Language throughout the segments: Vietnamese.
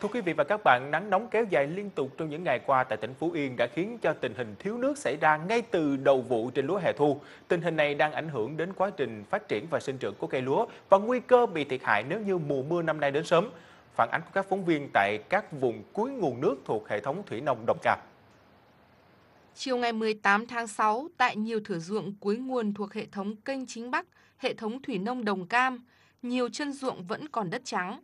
Thưa quý vị và các bạn, nắng nóng kéo dài liên tục trong những ngày qua tại tỉnh Phú Yên đã khiến cho tình hình thiếu nước xảy ra ngay từ đầu vụ trên lúa hè thu. Tình hình này đang ảnh hưởng đến quá trình phát triển và sinh trưởng của cây lúa và nguy cơ bị thiệt hại nếu như mùa mưa năm nay đến sớm. Phản ánh của các phóng viên tại các vùng cuối nguồn nước thuộc hệ thống thủy nông Đồng Cam. Chiều ngày 18 tháng 6, tại nhiều thửa ruộng cuối nguồn thuộc hệ thống kênh Chính Bắc, hệ thống thủy nông Đồng Cam, nhiều chân ruộng vẫn còn đất trắng.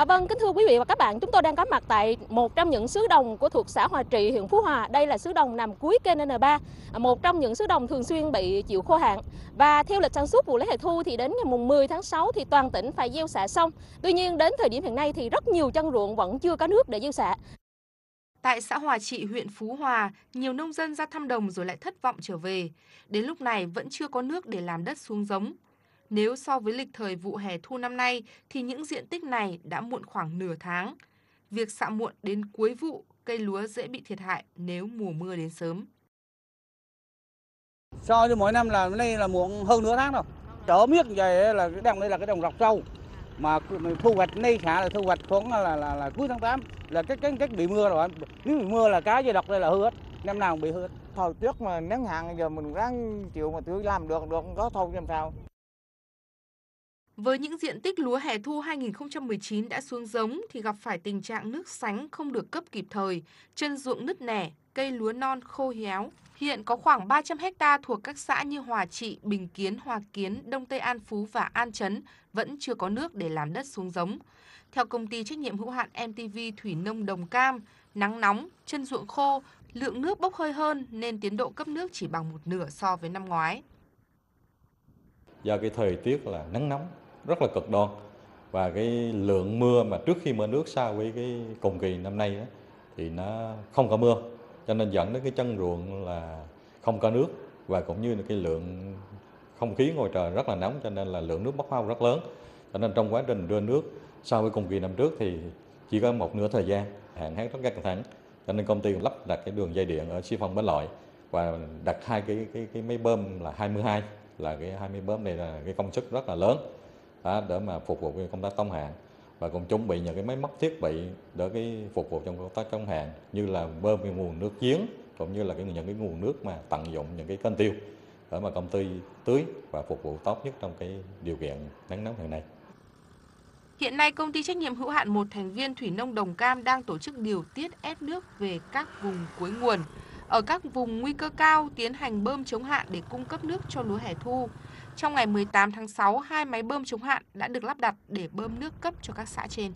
À, vâng, kính thưa quý vị và các bạn, chúng tôi đang có mặt tại một trong những xứ đồng của thuộc xã Hòa Trị, huyện Phú Hòa. Đây là xứ đồng nằm cuối kênh N3, à, một trong những xứ đồng thường xuyên bị chịu khô hạn. Và theo lịch sản xuất vụ lúa hè thu thì đến ngày mùng 10 tháng 6 thì toàn tỉnh phải gieo xạ xong. Tuy nhiên đến thời điểm hiện nay thì rất nhiều chân ruộng vẫn chưa có nước để gieo xạ. Tại xã Hòa Trị, huyện Phú Hòa, nhiều nông dân ra thăm đồng rồi lại thất vọng trở về. Đến lúc này vẫn chưa có nước để làm đất xuống giống. Nếu so với lịch thời vụ hè thu năm nay thì những diện tích này đã muộn khoảng nửa tháng. Việc xạ muộn đến cuối vụ, cây lúa dễ bị thiệt hại nếu mùa mưa đến sớm. So với mỗi năm là đây là muộn hơn nửa tháng rồi. Chở miết vậy là cái đồng đây là cái đồng rọc sâu mà thu hoạch nay xạ là thu hoạch khoảng là, là, là, là cuối tháng 8 là cái cái cái bị mưa rồi nếu bị mưa là cá dây độc đây là hư hết năm nào cũng bị hư hết thời tiết mà nắng hạn giờ mình ráng chịu mà tưới làm được được có thôi làm sao với những diện tích lúa hè thu 2019 đã xuống giống thì gặp phải tình trạng nước sánh không được cấp kịp thời, chân ruộng nứt nẻ, cây lúa non khô héo. Hiện có khoảng 300 hecta thuộc các xã như Hòa Trị, Bình Kiến, Hòa Kiến, Đông Tây An Phú và An Chấn vẫn chưa có nước để làm đất xuống giống. Theo công ty trách nhiệm hữu hạn MTV Thủy Nông Đồng Cam, nắng nóng, chân ruộng khô, lượng nước bốc hơi hơn nên tiến độ cấp nước chỉ bằng một nửa so với năm ngoái. Do cái thời tiết là nắng nóng, rất là cực đoan. Và cái lượng mưa mà trước khi mưa nước so với cái cùng kỳ năm nay đó, thì nó không có mưa. Cho nên dẫn đến cái chân ruộng là không có nước và cũng như là cái lượng không khí ngoài trời rất là nóng cho nên là lượng nước bốc hơi rất lớn. Cho nên trong quá trình đưa nước so với cùng kỳ năm trước thì chỉ có một nửa thời gian hạn hán rất căng thẳng. Cho nên công ty lắp đặt cái đường dây điện ở xi phong bến lội và đặt hai cái cái cái máy bơm là 22 là cái hai máy bơm này là cái công suất rất là lớn đó, để mà phục vụ công tác chống hạn và cũng chuẩn bị những cái máy móc thiết bị để cái phục vụ trong công tác chống hạn như là bơm cái nguồn nước giếng cũng như là cái những cái nguồn nước mà tận dụng những cái kênh tiêu để mà công ty tưới và phục vụ tốt nhất trong cái điều kiện nắng nóng hiện nay. Hiện nay, công ty trách nhiệm hữu hạn một thành viên Thủy Nông Đồng Cam đang tổ chức điều tiết ép nước về các vùng cuối nguồn. Ở các vùng nguy cơ cao tiến hành bơm chống hạn để cung cấp nước cho lúa hẻ thu. Trong ngày 18 tháng 6, hai máy bơm chống hạn đã được lắp đặt để bơm nước cấp cho các xã trên.